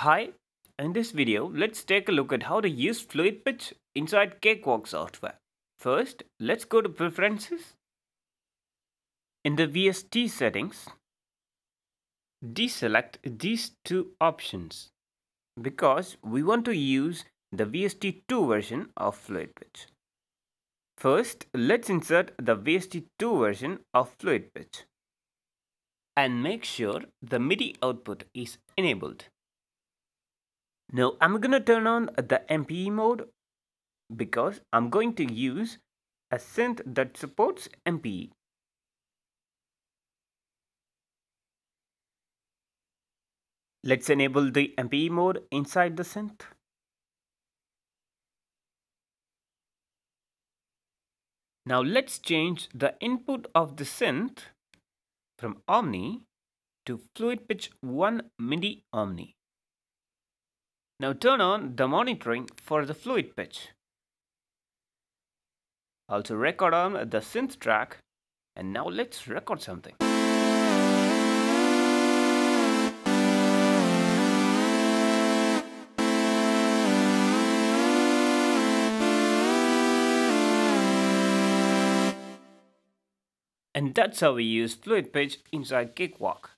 Hi, in this video, let's take a look at how to use Fluid Pitch inside Cakewalk software. First, let's go to Preferences. In the VST settings, deselect these two options because we want to use the VST2 version of Fluid Pitch. First, let's insert the VST2 version of Fluid Pitch and make sure the MIDI output is enabled. Now I'm gonna turn on the MPE mode because I'm going to use a synth that supports MPE. Let's enable the MPE mode inside the synth. Now let's change the input of the synth from Omni to Fluid Pitch 1 MIDI Omni. Now turn on the monitoring for the fluid pitch. Also record on the synth track and now let's record something. And that's how we use fluid pitch inside Cakewalk.